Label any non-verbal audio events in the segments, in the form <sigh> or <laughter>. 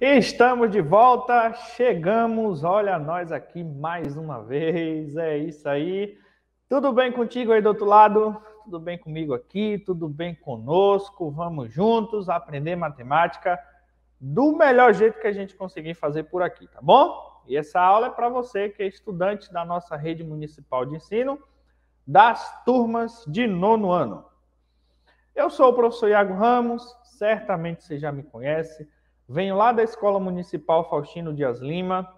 Estamos de volta, chegamos, olha nós aqui mais uma vez, é isso aí. Tudo bem contigo aí do outro lado? Tudo bem comigo aqui? Tudo bem conosco? Vamos juntos aprender matemática do melhor jeito que a gente conseguir fazer por aqui, tá bom? E essa aula é para você que é estudante da nossa rede municipal de ensino das turmas de nono ano. Eu sou o professor Iago Ramos, certamente você já me conhece Venho lá da Escola Municipal Faustino Dias Lima,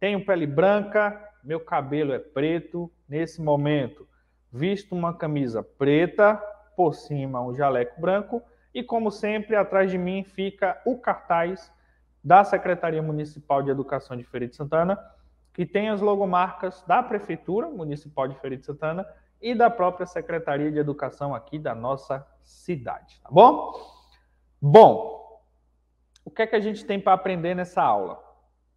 tenho pele branca, meu cabelo é preto. Nesse momento, visto uma camisa preta, por cima um jaleco branco e, como sempre, atrás de mim fica o cartaz da Secretaria Municipal de Educação de Feira de Santana, que tem as logomarcas da Prefeitura Municipal de Feira de Santana e da própria Secretaria de Educação aqui da nossa cidade, tá bom? Bom, o que é que a gente tem para aprender nessa aula?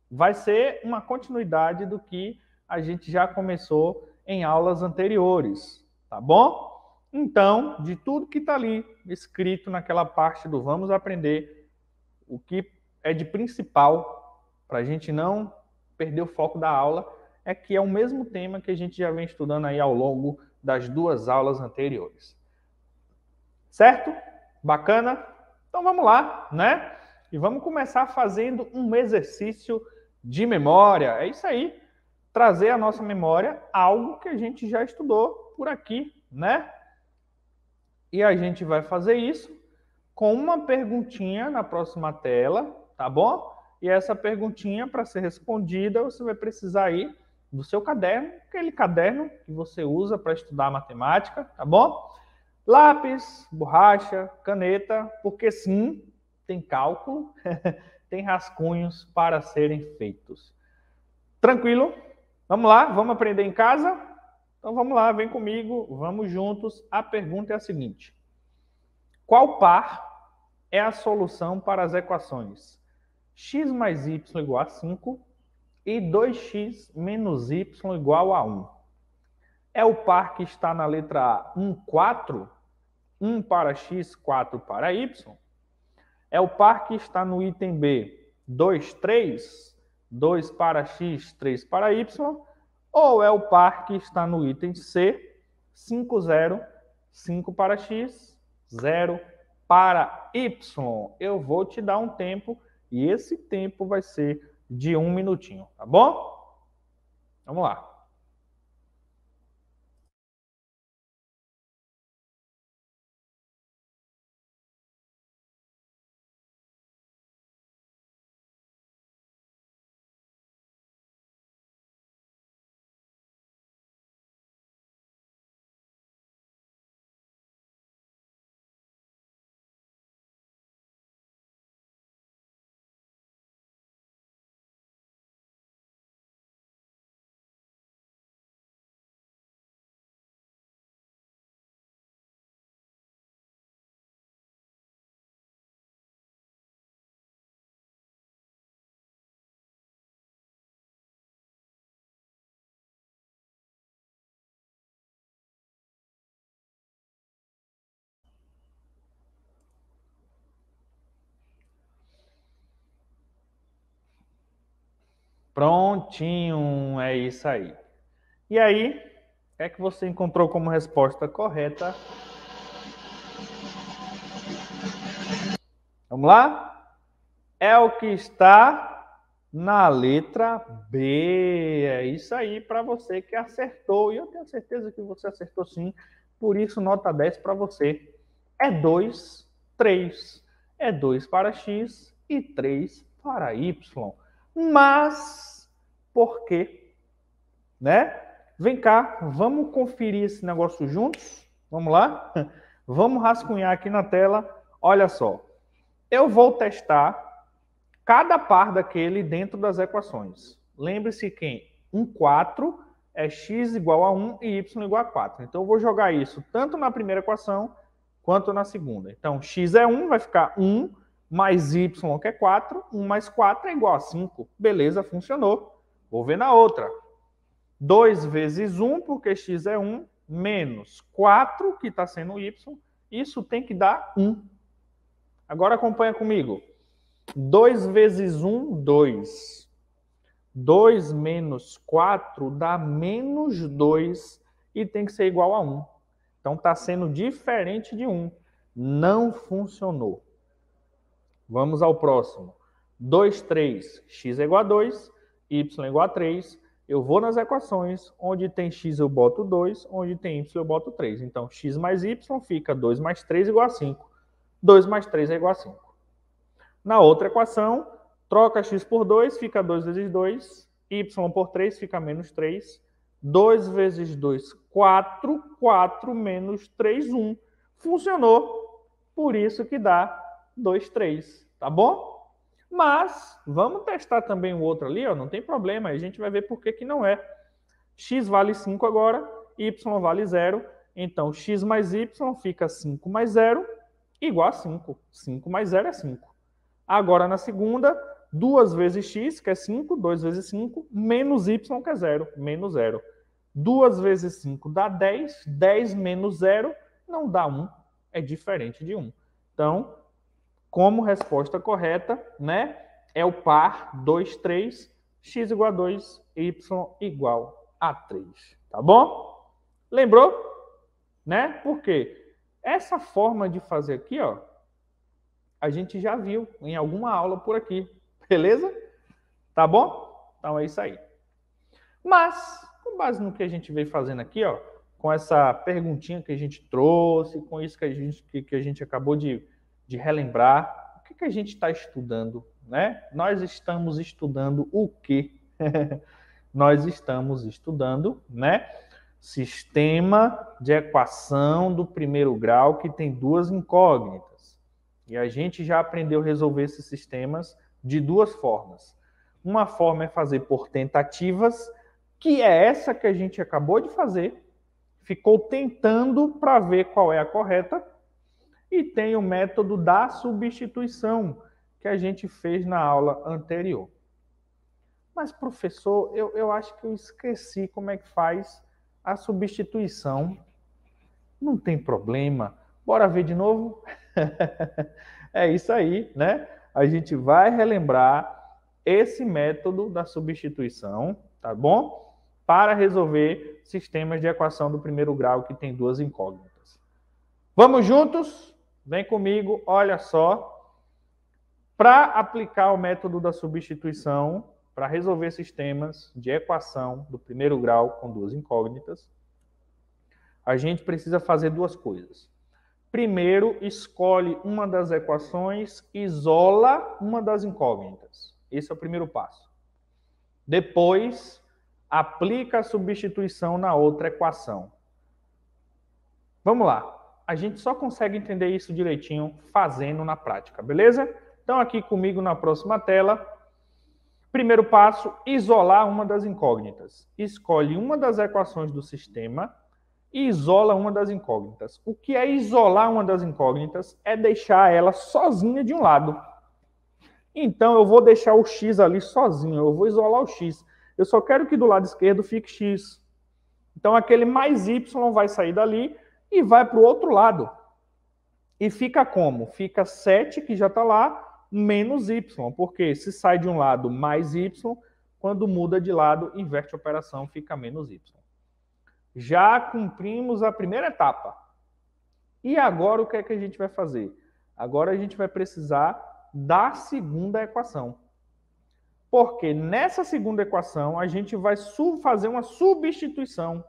Vai ser uma continuidade do que a gente já começou em aulas anteriores, tá bom? Então, de tudo que está ali escrito naquela parte do vamos aprender, o que é de principal para a gente não perder o foco da aula é que é o mesmo tema que a gente já vem estudando aí ao longo das duas aulas anteriores. Certo? Bacana? Então vamos lá, né? E vamos começar fazendo um exercício de memória. É isso aí. Trazer à nossa memória algo que a gente já estudou por aqui, né? E a gente vai fazer isso com uma perguntinha na próxima tela, tá bom? E essa perguntinha, para ser respondida, você vai precisar aí do seu caderno, aquele caderno que você usa para estudar matemática, tá bom? Lápis, borracha, caneta, porque sim, tem cálculo, <laughs> tem rascunhos para serem feitos. Tranquilo? Vamos lá, vamos aprender em casa? Então vamos lá, vem comigo, vamos juntos. A pergunta é a seguinte: Qual par é a solução para as equações x mais y igual a 5 e 2x menos y igual a 1? É o par que está na letra A, 1, 4, 1 para x, 4 para y? É o par que está no item B, 2, 3, 2 para x, 3 para y, ou é o par que está no item C, 5, 0, 5 para x, 0 para y. Eu vou te dar um tempo e esse tempo vai ser de um minutinho, tá bom? Vamos lá. Prontinho, é isso aí. E aí, é que você encontrou como resposta correta? Vamos lá? É o que está na letra B. É isso aí para você que acertou. E eu tenho certeza que você acertou sim. Por isso, nota 10 para você. É 2, 3. É 2 para X e 3 para Y. Mas por quê? Né? Vem cá, vamos conferir esse negócio juntos? Vamos lá? <laughs> Vamos rascunhar aqui na tela. Olha só. Eu vou testar cada par daquele dentro das equações. Lembre-se que um 4 é x igual a 1 e y igual a 4. Então, eu vou jogar isso tanto na primeira equação quanto na segunda. Então, x é 1, vai ficar 1 mais y, que é 4, 1 mais 4 é igual a 5. Beleza, funcionou. Vou ver na outra. 2 vezes 1, porque x é 1, menos 4, que está sendo y, isso tem que dar 1. Agora acompanha comigo. 2 vezes 1, 2. 2 menos 4 dá menos 2 e tem que ser igual a 1. Então está sendo diferente de 1. Não funcionou. Vamos ao próximo. 2, 3, x é igual a 2, y é igual a 3. Eu vou nas equações, onde tem x eu boto 2, onde tem y eu boto 3. Então, x mais y fica 2 mais 3 igual a 5. 2 mais 3 é igual a 5. Na outra equação, troca x por 2, fica 2 vezes 2. y por 3 fica menos 3. 2 vezes 2, 4. 4 menos 3, 1. Funcionou. Por isso que dá 2, 3. Tá bom? Mas vamos testar também o outro ali, ó, não tem problema, a gente vai ver por que, que não é. x vale 5 agora, y vale 0, então x mais y fica 5 mais 0 igual a 5. 5 mais 0 é 5. Agora na segunda, 2 vezes x, que é 5, 2 vezes 5, menos y, que é 0, menos 0. 2 vezes 5 dá 10, 10 menos 0 não dá 1, é diferente de 1. Então, como resposta correta, né? É o par 2, 3, x igual a 2, y igual a 3. Tá bom? Lembrou? Né? Por quê? Essa forma de fazer aqui, ó, a gente já viu em alguma aula por aqui. <laughs> Beleza? Tá bom? Então é isso aí. Mas, com base no que a gente veio fazendo aqui, ó, com essa perguntinha que a gente trouxe, com isso que a gente, que, que a gente acabou de de relembrar o que, que a gente está estudando, né? Nós estamos estudando o quê? <laughs> Nós estamos estudando, né? Sistema de equação do primeiro grau que tem duas incógnitas. E a gente já aprendeu a resolver esses sistemas de duas formas. Uma forma é fazer por tentativas, que é essa que a gente acabou de fazer. Ficou tentando para ver qual é a correta e tem o método da substituição, que a gente fez na aula anterior. Mas, professor, eu, eu acho que eu esqueci como é que faz a substituição. Não tem problema. Bora ver de novo? <laughs> é isso aí, né? A gente vai relembrar esse método da substituição, tá bom? Para resolver sistemas de equação do primeiro grau que tem duas incógnitas. Vamos juntos? Vem comigo, olha só. Para aplicar o método da substituição, para resolver sistemas de equação do primeiro grau com duas incógnitas, a gente precisa fazer duas coisas. Primeiro, escolhe uma das equações, isola uma das incógnitas. Esse é o primeiro passo. Depois, aplica a substituição na outra equação. Vamos lá a gente só consegue entender isso direitinho fazendo na prática, beleza? Então, aqui comigo na próxima tela. Primeiro passo, isolar uma das incógnitas. Escolhe uma das equações do sistema e isola uma das incógnitas. O que é isolar uma das incógnitas? É deixar ela sozinha de um lado. Então, eu vou deixar o x ali sozinho, eu vou isolar o x. Eu só quero que do lado esquerdo fique x. Então, aquele mais y vai sair dali e vai para o outro lado. E fica como? Fica 7, que já está lá, menos y. Porque se sai de um lado mais y, quando muda de lado, inverte a operação, fica menos y. Já cumprimos a primeira etapa. E agora o que é que a gente vai fazer? Agora a gente vai precisar da segunda equação. Porque nessa segunda equação a gente vai fazer uma substituição.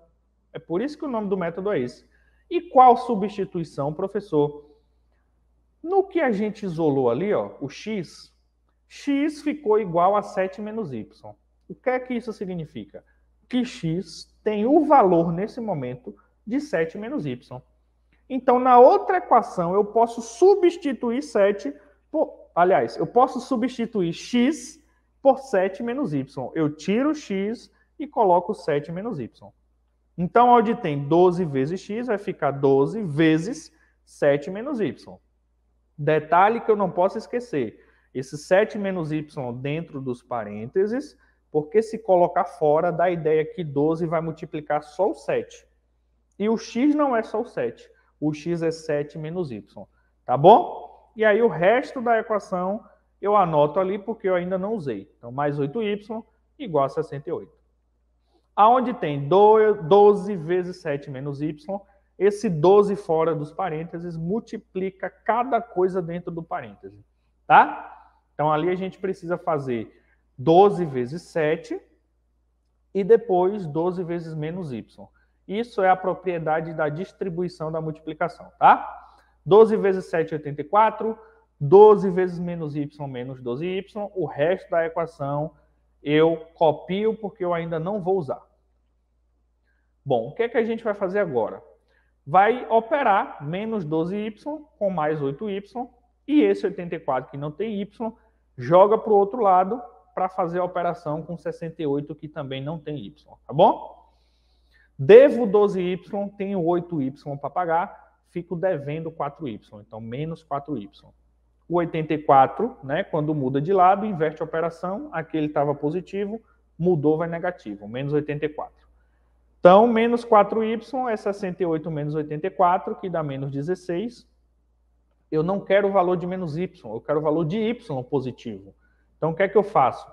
É por isso que o nome do método é esse. E qual substituição, professor? No que a gente isolou ali, ó, o x, x ficou igual a 7 menos y. O que é que isso significa? Que x tem o valor, nesse momento, de 7 menos y. Então, na outra equação, eu posso substituir 7 por... Aliás, eu posso substituir x por 7 menos y. Eu tiro x e coloco 7 menos y. Então, onde tem 12 vezes x, vai ficar 12 vezes 7 menos y. Detalhe que eu não posso esquecer. Esse 7 menos y dentro dos parênteses, porque se colocar fora, dá a ideia que 12 vai multiplicar só o 7. E o x não é só o 7. O x é 7 menos y. Tá bom? E aí o resto da equação eu anoto ali porque eu ainda não usei. Então, mais 8y igual a 68. Aonde tem 12 vezes 7 menos y, esse 12 fora dos parênteses multiplica cada coisa dentro do parêntese, tá? Então, ali a gente precisa fazer 12 vezes 7 e depois 12 vezes menos y. Isso é a propriedade da distribuição da multiplicação, tá? 12 vezes 7 é 84, 12 vezes menos y menos 12y, o resto da equação eu copio porque eu ainda não vou usar. Bom, o que é que a gente vai fazer agora? Vai operar menos 12y com mais 8y, e esse 84 que não tem y, joga para o outro lado para fazer a operação com 68 que também não tem y, tá bom? Devo 12y, tenho 8y para pagar, fico devendo 4y, então menos 4y. O 84, né, quando muda de lado, inverte a operação, aqui ele estava positivo, mudou, vai negativo, menos 84. Então, menos 4y é 68 menos 84, que dá menos 16. Eu não quero o valor de menos y, eu quero o valor de y positivo. Então, o que é que eu faço?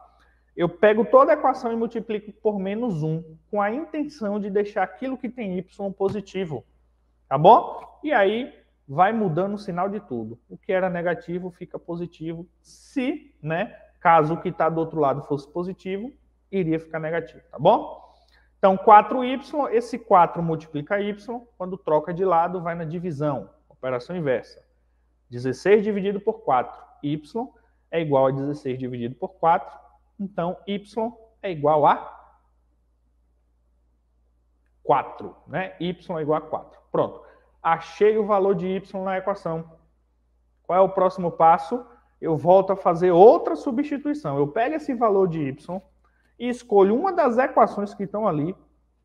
Eu pego toda a equação e multiplico por menos 1, com a intenção de deixar aquilo que tem y positivo. Tá bom? E aí, vai mudando o sinal de tudo. O que era negativo fica positivo, se, né, caso o que está do outro lado fosse positivo, iria ficar negativo, tá bom? Então, 4y, esse 4 multiplica y, quando troca de lado, vai na divisão, operação inversa. 16 dividido por 4, y é igual a 16 dividido por 4, então y é igual a 4, né? y é igual a 4. Pronto achei o valor de y na equação. Qual é o próximo passo? Eu volto a fazer outra substituição. Eu pego esse valor de y e escolho uma das equações que estão ali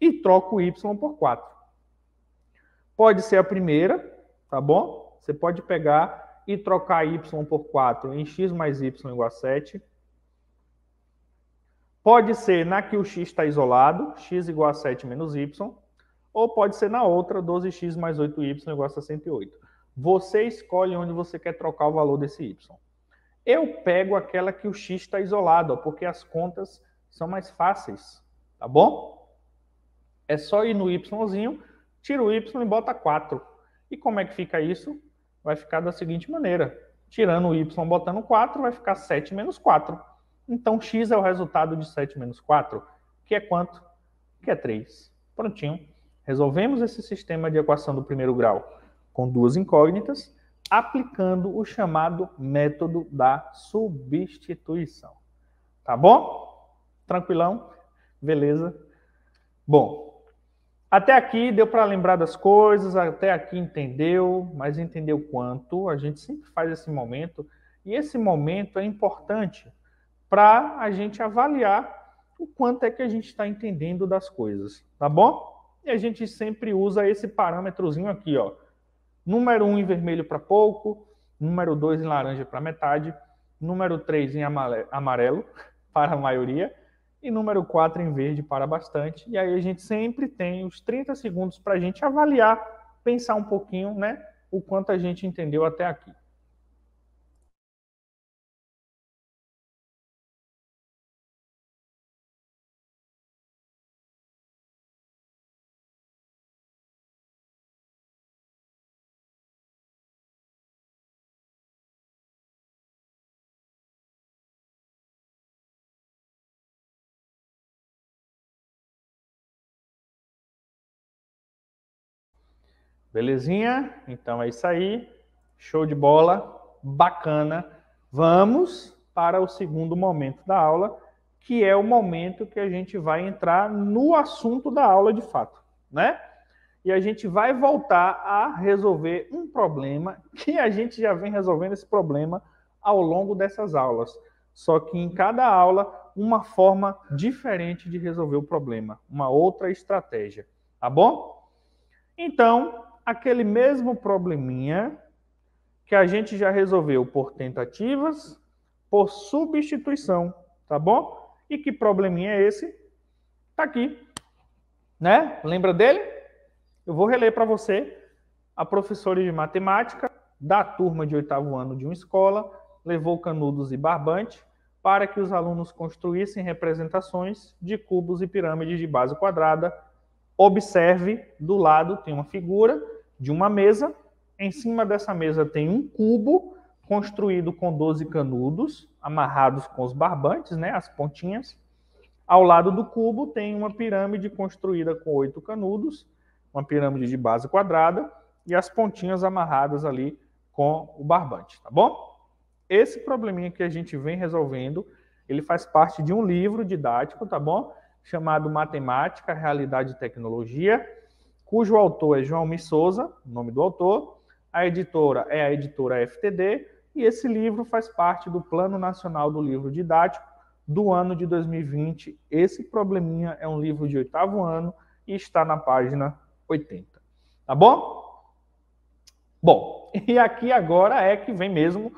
e troco y por 4. Pode ser a primeira, tá bom? Você pode pegar e trocar y por 4 em x mais y igual a 7. Pode ser na que o x está isolado, x igual a 7 menos y ou pode ser na outra, 12x mais 8y igual a 68. Você escolhe onde você quer trocar o valor desse y. Eu pego aquela que o x está isolado, porque as contas são mais fáceis, tá bom? É só ir no yzinho, tira o y e bota 4. E como é que fica isso? Vai ficar da seguinte maneira. Tirando o y botando 4, vai ficar 7 menos 4. Então, x é o resultado de 7 menos 4, que é quanto? Que é 3. Prontinho. Resolvemos esse sistema de equação do primeiro grau com duas incógnitas, aplicando o chamado método da substituição. Tá bom? Tranquilão? Beleza? Bom, até aqui deu para lembrar das coisas, até aqui entendeu, mas entendeu quanto? A gente sempre faz esse momento, e esse momento é importante para a gente avaliar o quanto é que a gente está entendendo das coisas, tá bom? E a gente sempre usa esse parâmetrozinho aqui, ó. Número 1 em vermelho para pouco, número 2 em laranja para metade, número 3 em amarelo <laughs> para a maioria e número 4 em verde para bastante. E aí a gente sempre tem os 30 segundos para a gente avaliar, pensar um pouquinho, né, o quanto a gente entendeu até aqui. Belezinha? Então é isso aí. Show de bola. Bacana. Vamos para o segundo momento da aula, que é o momento que a gente vai entrar no assunto da aula de fato, né? E a gente vai voltar a resolver um problema <laughs> que a gente já vem resolvendo esse problema ao longo dessas aulas. Só que em cada aula, uma forma diferente de resolver o problema, uma outra estratégia, tá bom? Então, aquele mesmo probleminha que a gente já resolveu por tentativas, por substituição, tá bom? E que probleminha é esse? Tá aqui, né? Lembra dele? Eu vou reler para você. A professora de matemática da turma de oitavo ano de uma escola levou canudos e barbante para que os alunos construíssem representações de cubos e pirâmides de base quadrada. Observe, do lado tem uma figura de uma mesa, em cima dessa mesa tem um cubo construído com 12 canudos, amarrados com os barbantes, né, as pontinhas. Ao lado do cubo tem uma pirâmide construída com oito canudos, uma pirâmide de base quadrada, e as pontinhas amarradas ali com o barbante, tá bom? Esse probleminha que a gente vem resolvendo, ele faz parte de um livro didático, tá bom? Chamado Matemática, Realidade e Tecnologia, cujo autor é João Souza, nome do autor. A editora é a editora FTD, e esse livro faz parte do Plano Nacional do Livro Didático do ano de 2020. Esse probleminha é um livro de oitavo ano e está na página 80. Tá bom? Bom, <laughs> e aqui agora é que vem mesmo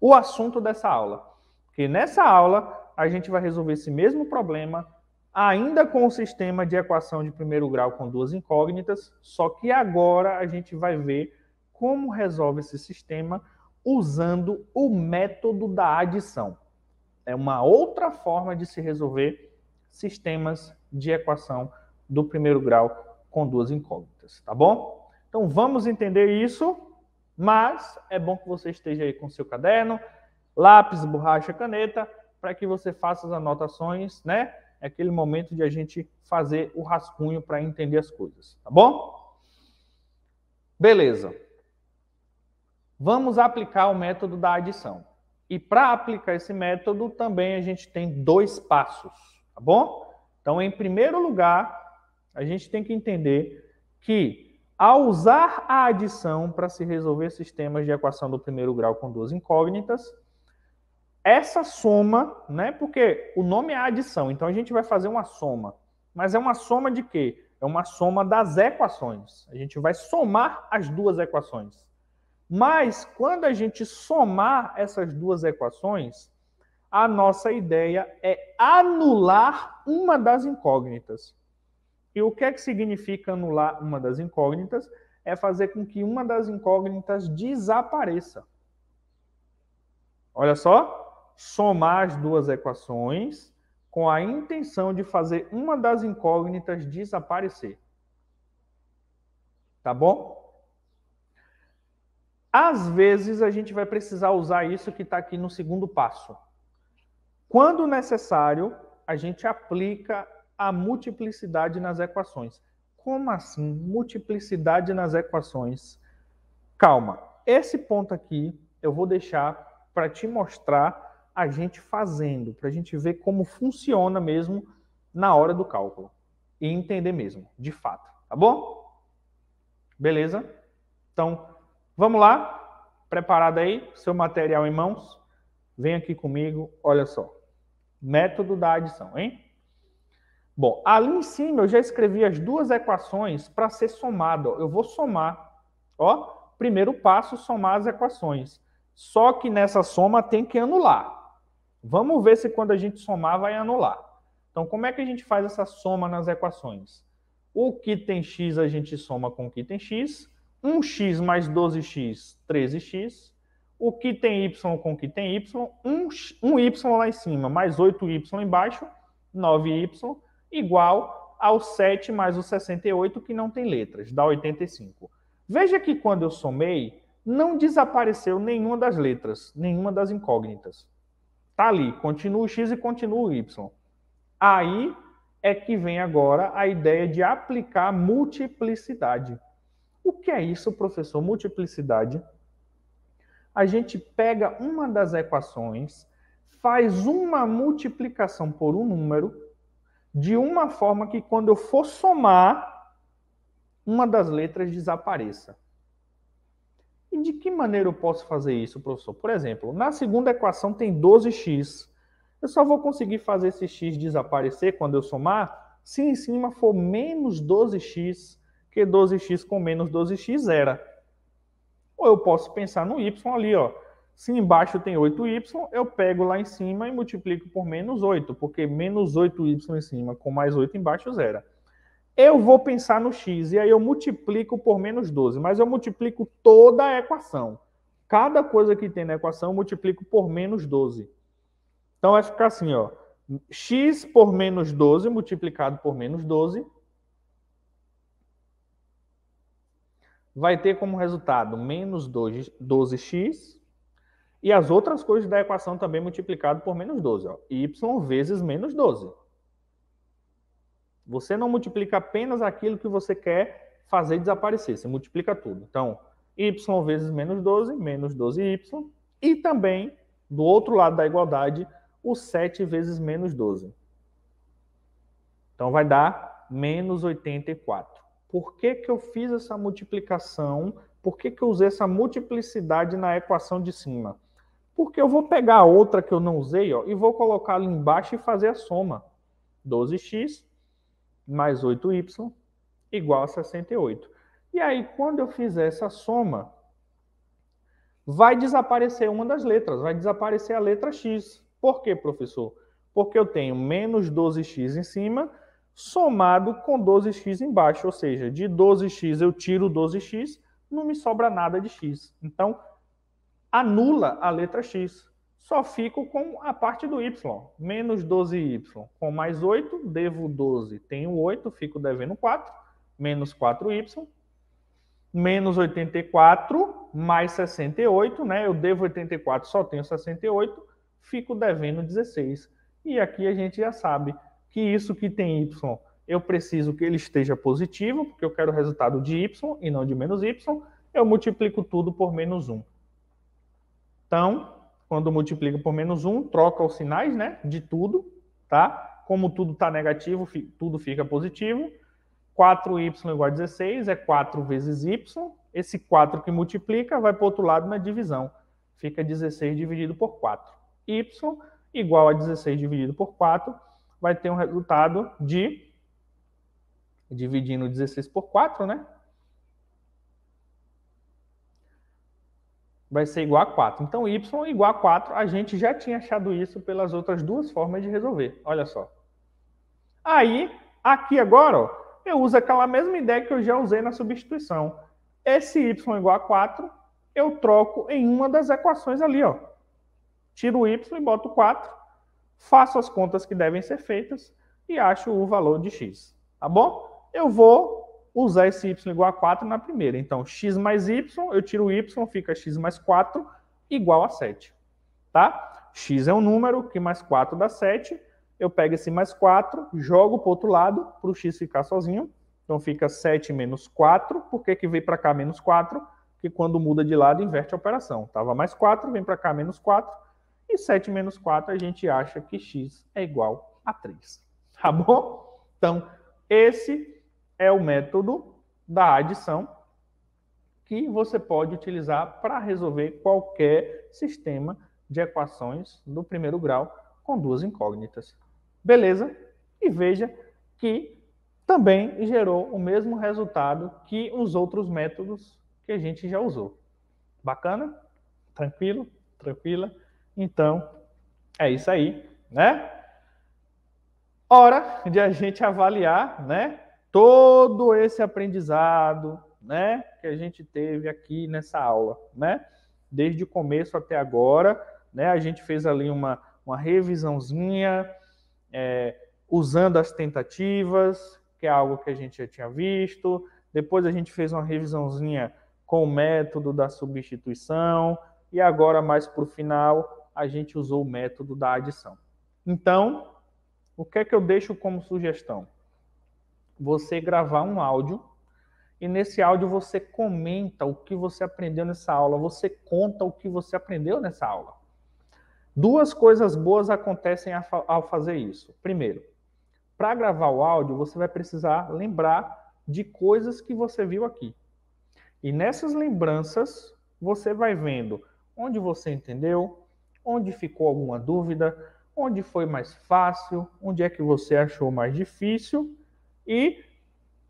o assunto dessa aula. Porque nessa aula a gente vai resolver esse mesmo problema ainda com o sistema de equação de primeiro grau com duas incógnitas, só que agora a gente vai ver como resolve esse sistema usando o método da adição. É uma outra forma de se resolver sistemas de equação do primeiro grau com duas incógnitas, tá bom? Então vamos entender isso mas é bom que você esteja aí com seu caderno, lápis, borracha, caneta, para que você faça as anotações, né? É aquele momento de a gente fazer o rascunho para entender as coisas, tá bom? Beleza. Vamos aplicar o método da adição. E para aplicar esse método, também a gente tem dois passos, tá bom? Então, em primeiro lugar, a gente tem que entender que ao usar a adição para se resolver sistemas de equação do primeiro grau com duas incógnitas, essa soma, né? Porque o nome é adição, então a gente vai fazer uma soma. Mas é uma soma de quê? É uma soma das equações. A gente vai somar as duas equações. Mas quando a gente somar essas duas equações, a nossa ideia é anular uma das incógnitas. E o que é que significa anular uma das incógnitas? É fazer com que uma das incógnitas desapareça. Olha só, somar as duas equações com a intenção de fazer uma das incógnitas desaparecer. Tá bom? Às vezes a gente vai precisar usar isso que está aqui no segundo passo. Quando necessário, a gente aplica a multiplicidade nas equações. Como assim? Multiplicidade nas equações. Calma. Esse ponto aqui eu vou deixar para te mostrar a gente fazendo, para a gente ver como funciona mesmo na hora do cálculo e entender mesmo, de fato. Tá bom? Beleza? Então, vamos lá. Preparado aí? Seu material em mãos? Vem aqui comigo, olha só. Método da adição, hein? Bom, ali em cima eu já escrevi as duas equações para ser somado. Eu vou somar. Ó, primeiro passo, somar as equações. Só que nessa soma tem que anular. Vamos ver se quando a gente somar vai anular. Então, como é que a gente faz essa soma nas equações? O que tem x a gente soma com o que tem x. 1x mais 12x, 13x. O que tem y com o que tem y. 1, 1y lá em cima mais 8y embaixo, 9y igual ao 7 mais o 68, que não tem letras, dá 85. Veja que quando eu somei, não desapareceu nenhuma das letras, nenhuma das incógnitas. Está ali, continua o x e continua o y. Aí é que vem agora a ideia de aplicar multiplicidade. O que é isso, professor? Multiplicidade. A gente pega uma das equações, faz uma multiplicação por um número de uma forma que quando eu for somar, uma das letras desapareça. E de que maneira eu posso fazer isso, professor? Por exemplo, na segunda equação tem 12x. Eu só vou conseguir fazer esse x desaparecer quando eu somar se em cima for menos 12x, que 12x com menos 12x era. Ou eu posso pensar no y ali, ó. Se embaixo tem 8y, eu pego lá em cima e multiplico por menos 8, porque menos 8y em cima com mais 8 embaixo zera. Eu vou pensar no x, e aí eu multiplico por menos 12, mas eu multiplico toda a equação. cada coisa que tem na equação eu multiplico por menos 12. Então vai ficar assim, ó. x por menos 12 multiplicado por menos 12 vai ter como resultado menos 12x e as outras coisas da equação também multiplicado por menos 12. Ó. y vezes menos 12. Você não multiplica apenas aquilo que você quer fazer desaparecer, você multiplica tudo. Então, y vezes menos 12, menos 12y, e também, do outro lado da igualdade, o 7 vezes menos 12. Então, vai dar menos 84. Por que, que eu fiz essa multiplicação? Por que, que eu usei essa multiplicidade na equação de cima? Porque eu vou pegar a outra que eu não usei ó, e vou colocar ali embaixo e fazer a soma. 12x mais 8y igual a 68. E aí, quando eu fizer essa soma, vai desaparecer uma das letras, vai desaparecer a letra x. Por quê, professor? Porque eu tenho menos 12x em cima somado com 12x embaixo, ou seja, de 12x eu tiro 12x, não me sobra nada de x. Então, anula a letra x. Só fico com a parte do y, menos 12y. Com mais 8, devo 12, tenho 8, fico devendo 4, menos 4y, menos 84, mais 68, né? Eu devo 84, só tenho 68, fico devendo 16. E aqui a gente já sabe que isso que tem y, eu preciso que ele esteja positivo, porque eu quero o resultado de y e não de menos y, eu multiplico tudo por menos 1. Então, quando multiplica por menos 1, troca os sinais né, de tudo, tá? Como tudo está negativo, tudo fica positivo. 4y igual a 16 é 4 vezes y. Esse 4 que multiplica vai para o outro lado na divisão. Fica 16 dividido por 4. y igual a 16 dividido por 4 vai ter um resultado de, dividindo 16 por 4, né? Vai ser igual a 4. Então, y igual a 4, a gente já tinha achado isso pelas outras duas formas de resolver. Olha só. Aí, aqui agora, ó, eu uso aquela mesma ideia que eu já usei na substituição. Esse y igual a 4, eu troco em uma das equações ali, ó. Tiro o y e boto 4 faço as contas que devem ser feitas e acho o valor de x. Tá bom? Eu vou usar esse y igual a 4 na primeira. Então, x mais y, eu tiro y, fica x mais 4 igual a 7. Tá? x é um número, que mais 4 dá 7. Eu pego esse mais 4, jogo para o outro lado, para o x ficar sozinho. Então, fica 7 menos 4. Por que, que veio para cá menos 4? Porque quando muda de lado, inverte a operação. Estava mais 4, vem para cá menos 4 e 7 menos 4 a gente acha que x é igual a 3. Tá bom? Então, esse é o método da adição que você pode utilizar para resolver qualquer sistema de equações do primeiro grau com duas incógnitas. Beleza? E veja que também gerou o mesmo resultado que os outros métodos que a gente já usou. Bacana? Tranquilo? Tranquila? Então, é isso aí, né? Hora de a gente avaliar, né? Todo esse aprendizado, né? Que a gente teve aqui nessa aula, né? Desde o começo até agora, né? A gente fez ali uma, uma revisãozinha, é, usando as tentativas, que é algo que a gente já tinha visto. Depois a gente fez uma revisãozinha com o método da substituição. E agora, mais para o final, a gente usou o método da adição. Então, o que é que eu deixo como sugestão? Você gravar um áudio e nesse áudio você comenta o que você aprendeu nessa aula, você conta o que você aprendeu nessa aula. Duas coisas boas acontecem ao fazer isso. Primeiro, para gravar o áudio, você vai precisar lembrar de coisas que você viu aqui. E nessas lembranças, você vai vendo onde você entendeu, onde ficou alguma dúvida, onde foi mais fácil, onde é que você achou mais difícil e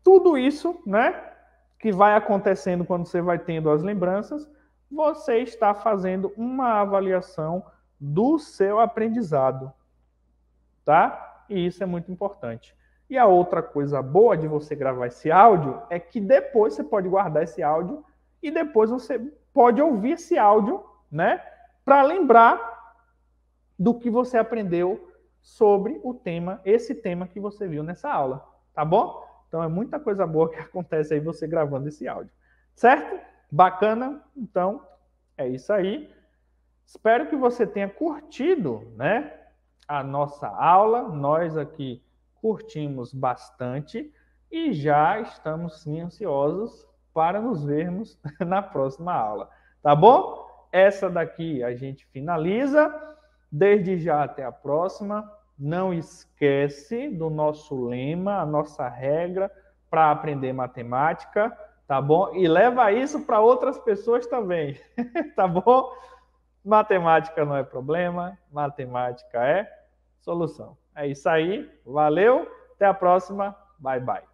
tudo isso, né, que vai acontecendo quando você vai tendo as lembranças, você está fazendo uma avaliação do seu aprendizado, tá? E isso é muito importante. E a outra coisa boa de você gravar esse áudio é que depois você pode guardar esse áudio e depois você pode ouvir esse áudio, né? Para lembrar do que você aprendeu sobre o tema, esse tema que você viu nessa aula, tá bom? Então é muita coisa boa que <laughs> acontece aí você gravando esse áudio. Certo? Bacana? Então é isso aí. Espero que você tenha curtido, né? A nossa aula. Nós aqui curtimos bastante e já estamos sim ansiosos para nos vermos <laughs> na próxima aula. Tá bom? Essa daqui a gente finaliza. Desde já até a próxima. Não esquece do nosso lema, a nossa regra para aprender matemática, tá bom? E leva isso para outras pessoas também, <laughs> tá bom? Matemática não é problema, matemática é solução. É isso aí, valeu, até a próxima, bye bye.